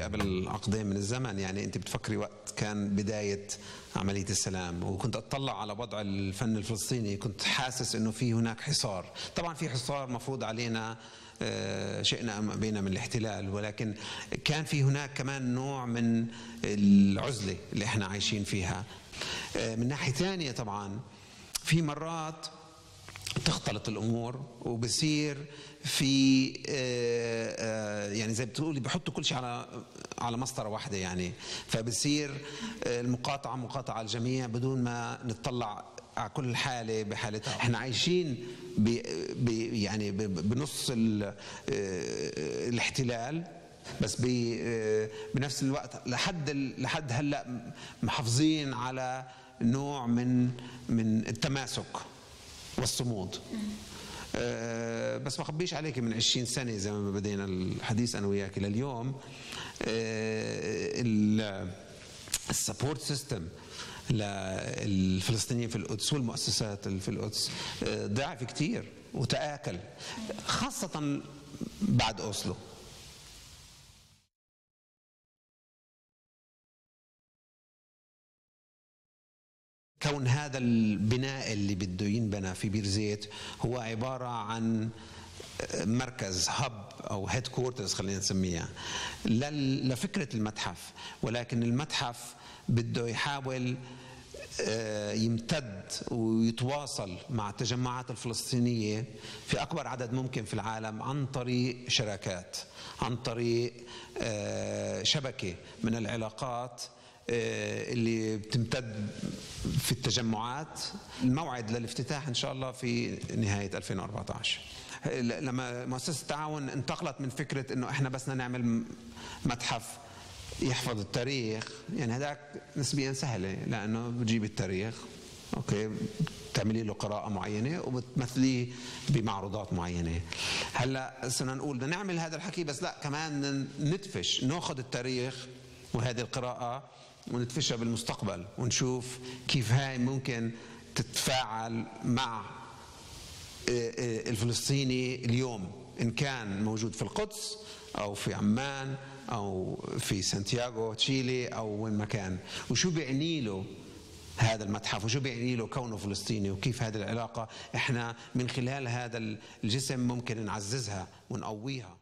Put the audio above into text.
قبل عقدين من الزمن. يعني انت بتفكري وقت كان بداية عملية السلام وكنت اطلع على وضع الفن الفلسطيني كنت حاسس انه في هناك حصار. طبعا في حصار مفروض علينا آه، شئنا أم ابينا من الاحتلال ولكن كان في هناك كمان نوع من العزلة اللي إحنا عايشين فيها. آه، من ناحية ثانية طبعا في مرات تختلط الأمور وبصير في آه، آه، يعني زي بتقولي بحطوا كل شيء على على مسطرة واحدة يعني. فبصير آه، المقاطعة مقاطعة الجميع بدون ما نطلع على كل حالة بحالتها. إحنا عايشين ب يعني بنص ال- الاحتلال بس بنفس الوقت لحد لحد هلأ محافظين على نوع من من التماسك. والصمود. آه، بس ما اخبيش عليك من 20 سنة زي ما بدينا الحديث أنا وياك لليوم ال support system للفلسطينيين في القدس والمؤسسات في القدس آه، ضعف كتير وتآكل خاصة بعد أوسلو. كون هذا البناء اللي بده ينبنى في بير زيت هو عبارة عن مركز hub أو headquarters خلينا نسميها. لفكرة المتحف ولكن المتحف بده يحاول آه، يمتد ويتواصل مع التجمعات الفلسطينية في أكبر عدد ممكن في العالم عن طريق شراكات عن طريق آه، شبكة من العلاقات اللي بتمتد في التجمعات. الموعد للافتتاح إن شاء الله في نهاية 2014 لما مؤسسة التعاون انتقلت من فكرة إنه إحنا بس نعمل متحف يحفظ التاريخ يعني هذاك نسبيا سهلة لأنه بتجيب التاريخ أوكي بتعملي له قراءة معينة وبتمثليه بمعروضات معينة. هلأ صرنا نقول بدنا نعمل هذا الحكي بس لأ كمان ندفش ناخذ التاريخ وهذه القراءة وندفشها بالمستقبل ونشوف كيف هاي ممكن تتفاعل مع الفلسطيني اليوم. إن كان موجود في القدس أو في عمان أو في سانتياغو تشيلي أو وين ما كان. وشو بيعني له هذا المتحف؟ وشو بيعني له كونه فلسطيني؟ وكيف هذه العلاقة إحنا من خلال هذا الجسم ممكن نعززها ونقويها؟